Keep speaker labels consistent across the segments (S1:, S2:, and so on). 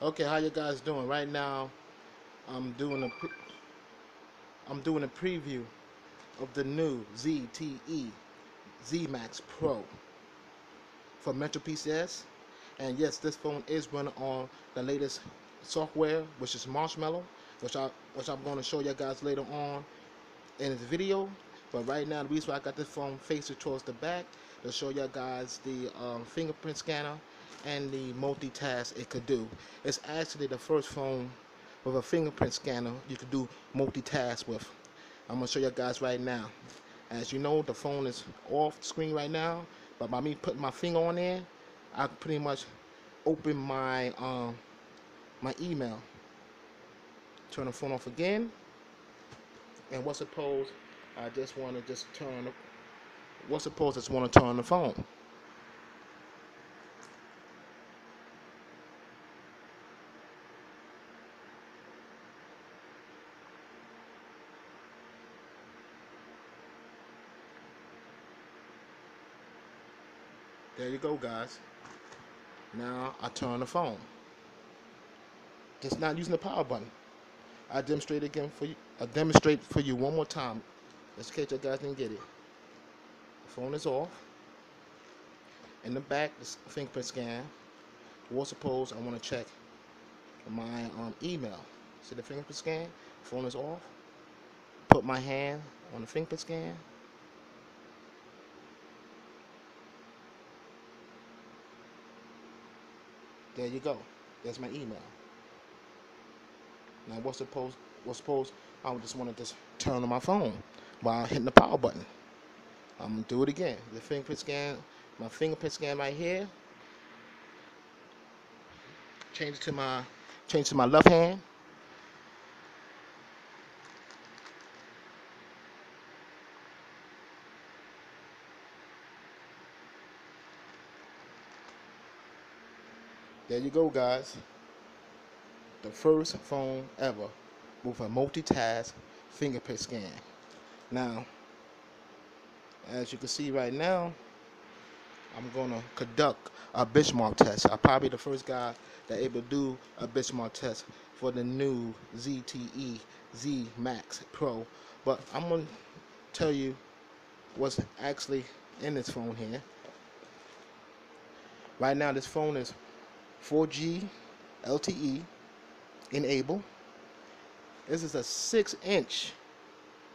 S1: Okay, how you guys doing? Right now, I'm doing a pre- I'm doing a preview of the new ZTE Z Max Pro for Metro PCS, and yes, this phone is running on the latest software, which is Marshmallow, which I which I'm going to show you guys later on in this video. But right now, the reason why I got this phone facing towards the back to show you guys the um, fingerprint scanner and the multitask it could do. It's actually the first phone with a fingerprint scanner you could do multitask with. I'm gonna show you guys right now. As you know, the phone is off screen right now, but by me putting my finger on there, I pretty much open my um, my email. Turn the phone off again, and what's suppose I just want to just turn. What's suppose I just want to turn the phone. There you go, guys. Now I turn the phone. Just not using the power button. I demonstrate again for you. I demonstrate for you one more time, just in case you guys didn't get it. The phone is off. In the back, the fingerprint scan. Or suppose I want to check my um, email. See the fingerprint scan? Phone is off. Put my hand on the fingerprint scan. There you go. There's my email. Now what's supposed what's supposed I just want to turn on my phone while hitting the power button. I'm gonna do it again. The fingerprint scan, my fingerprint scan right here. Change it to my change to my left hand. There you go, guys. The first phone ever with a multitask fingerprint scan. Now, as you can see right now, I'm gonna conduct a benchmark test. I'm probably the first guy that able to do a benchmark test for the new ZTE Z Max Pro. But I'm gonna tell you what's actually in this phone here. Right now, this phone is 4G LTE enable. This is a six inch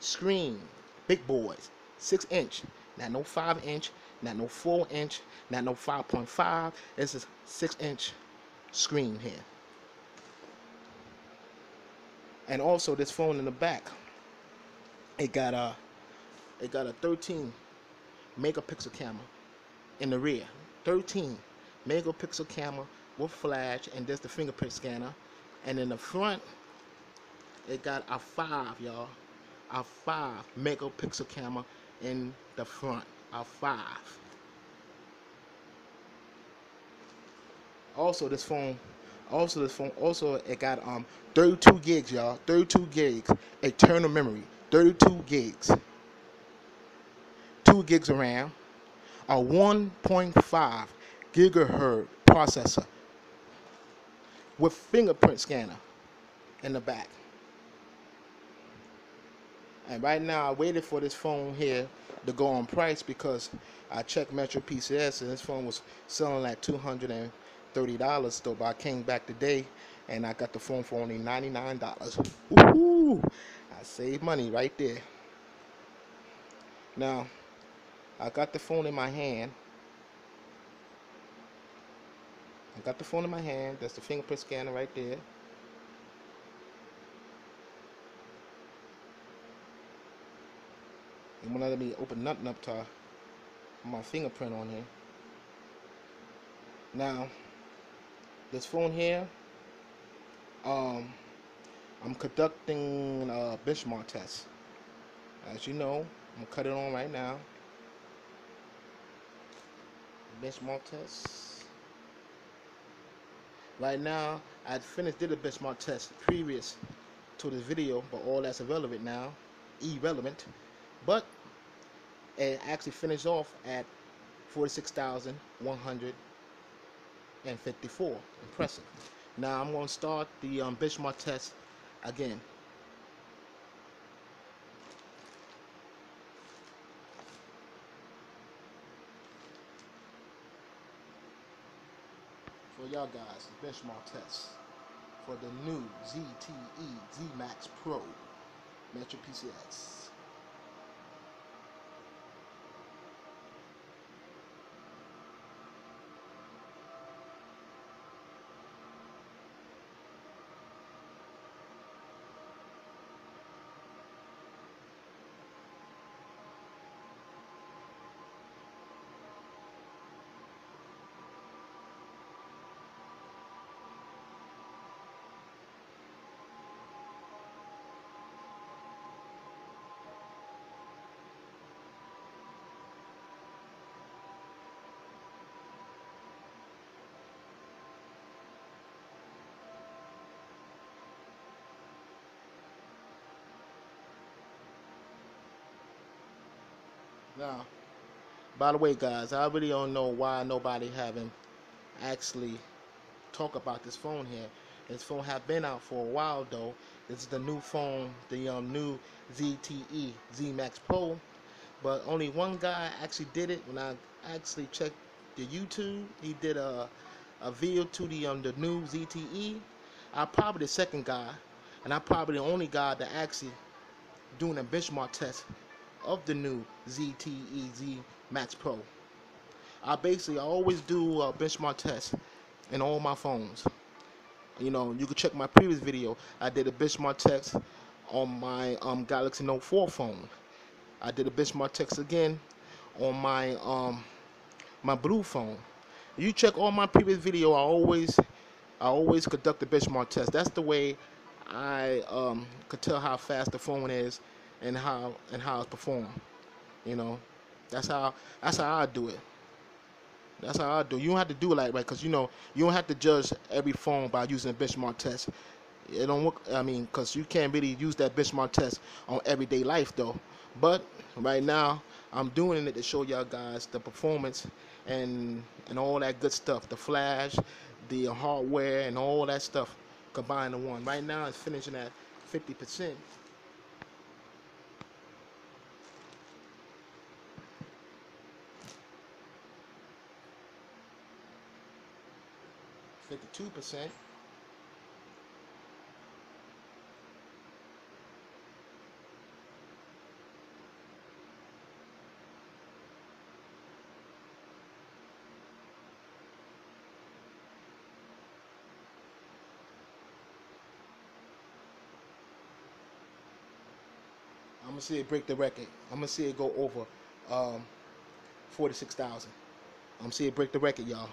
S1: screen, big boys, six inch, not no five inch, not no four inch, not no 5.5. This is six inch screen here. And also this phone in the back, it got a, it got a 13 megapixel camera in the rear. 13 megapixel camera with flash and there's the fingerprint scanner. And in the front it got a five y'all. A five megapixel camera in the front. A five. Also this phone also this phone also it got um 32 gigs y'all. 32 gigs internal memory. 32 gigs. 2 gigs of RAM. A 1.5 gigahertz processor with fingerprint scanner in the back. And right now, I waited for this phone here to go on price because I checked Metro PCS and this phone was selling at $230. So but I came back today and I got the phone for only $99. Woohoo! I saved money right there. Now, I got the phone in my hand I got the phone in my hand. That's the fingerprint scanner right there. It won't let me open nothing up to my fingerprint on here. Now, this phone here, um, I'm conducting a benchmark test. As you know, I'm gonna cut it on right now. Benchmark test. Right now, I finished did a benchmark test previous to this video, but all that's irrelevant now, irrelevant. But it actually finished off at 46,154. Impressive. Now I'm going to start the um, benchmark test again. Y'all guys, the benchmark test for the new ZTE ZMax Pro Metro PCS. Now, by the way, guys, I really don't know why nobody haven't actually talk about this phone here. This phone have been out for a while though. This is the new phone, the um, new ZTE Z Max Pro. But only one guy actually did it. When I actually checked the YouTube, he did a a video to the um the new ZTE. I'm probably the second guy, and I'm probably the only guy that actually doing a benchmark test of the new ZTE Z Max Pro. I basically I always do a benchmark test in all my phones. You know, you can check my previous video. I did a benchmark test on my um, Galaxy Note 4 phone. I did a benchmark test again on my um, my BLU phone. You check all my previous video. I always I always conduct the benchmark test. That's the way I um, could tell how fast the phone is and how and how it's performed. You know, that's how that's how I do it. That's how I do. You don't have to do it like right because you know you don't have to judge every phone by using a benchmark test. It don't work. I mean, because you can't really use that benchmark test on everyday life though. But right now, I'm doing it to show y'all guys the performance and and all that good stuff, the flash, the hardware, and all that stuff combined in one. Right now, it's finishing at 50 percent. Fifty-two percent. I'm gonna see it break the record. I'm gonna see it go over um, forty-six thousand. I'm gonna see it break the record, y'all.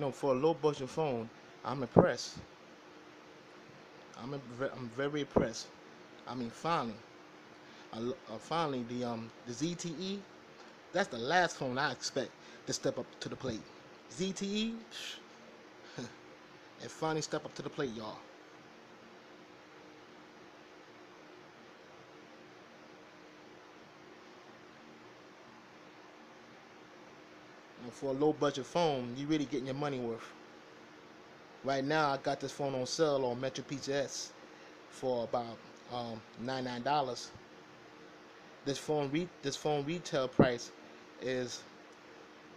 S1: You know, for a low budget phone, I'm impressed. I'm im- ve- I'm very impressed. I mean, finally, uh, finally the um the ZTE. That's the last phone I expect to step up to the plate. ZTE, and finally step up to the plate, y'all. For a low budget phone, you're really getting your money worth. Right now, I got this phone on sale on Metro PCS for about um, $99. This phone re- this phone retail price is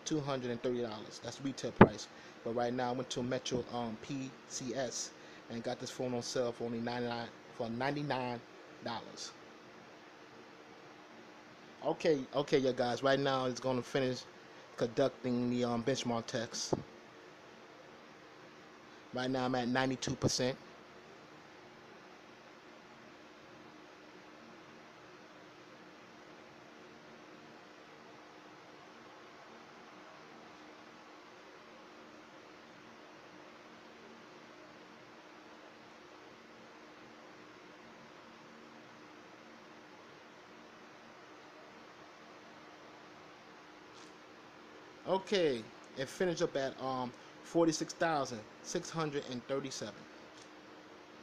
S1: two hundred and thirty dollars. That's retail price. But right now I went to Metro um, PCS and got this phone on sale for only ninety nine for ninety nine dollars. Okay, okay, you guys. Right now it's gonna finish conducting the um, benchmark tests. Right now I'm at 92%. Okay, it finished up at um forty six thousand six hundred and thirty seven.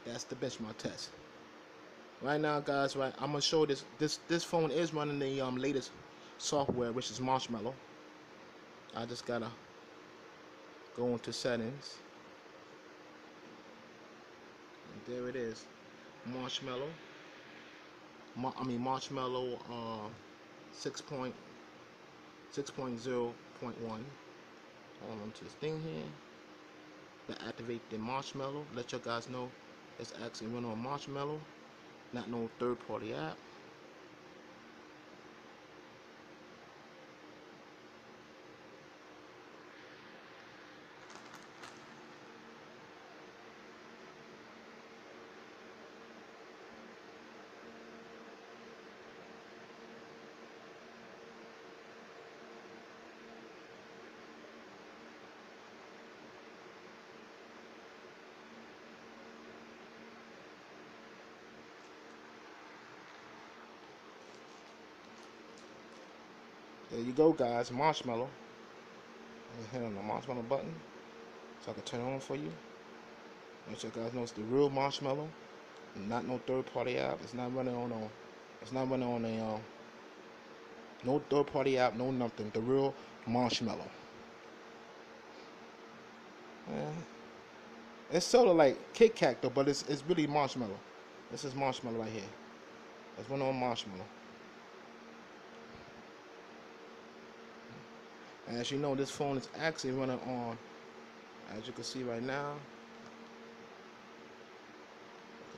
S1: That's the benchmark test. Right now, guys, right, I'm gonna show this. This this phone is running the um latest software, which is Marshmallow. I just gotta go into settings. And there it is, Marshmallow. Mar I mean Marshmallow uh, six one. Hold on to this thing here. To activate the Marshmallow, let your guys know it's actually running on Marshmallow, not no third-party app. There you go, guys. Marshmallow. hit on the marshmallow button so I can turn it on for you. Make sure you guys know it's the real marshmallow, not no third-party app. It's not running on a, it's not running on a, uh, no third-party app, no nothing. The real marshmallow. Yeah. It's sort of like Kit Kat though, but it's it's really marshmallow. This is marshmallow right here. It's running on marshmallow. As you know, this phone is actually running on, as you can see right now.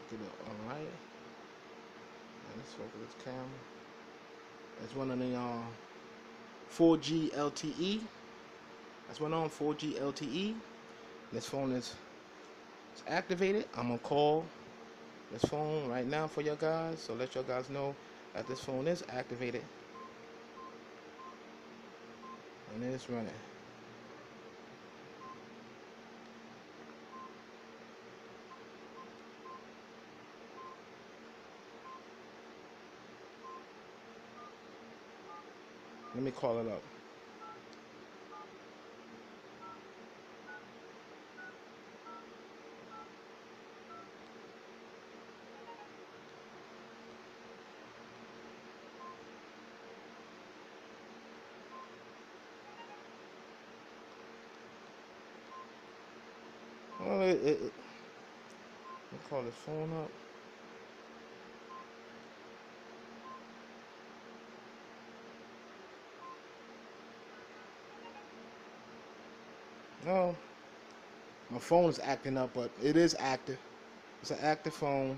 S1: Get it all right. And let's focus this camera. It's running the uh, 4G LTE. That's running on 4G LTE. This phone is it's activated. I'm gonna call this phone right now for you guys. So let your guys know that this phone is activated. And it's running. Let me call it up. It, it, it call his phone up. No, my phone is acting up, but it is active. It's an active phone.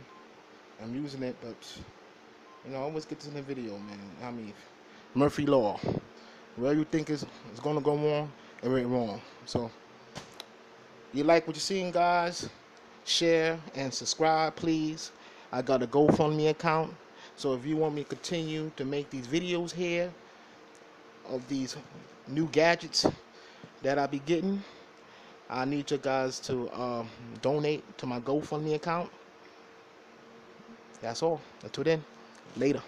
S1: I'm using it, but you know, I always get to the video, man. I mean, Murphy Law. Where you think is is gonna go wrong, it ain't wrong. So you like what you're seeing, guys, share and subscribe, please. I got a GoFundMe account. So if you want me to continue to make these videos here of these new gadgets that I be getting, I need you guys to um, donate to my GoFundMe account. That's all. Until then, later.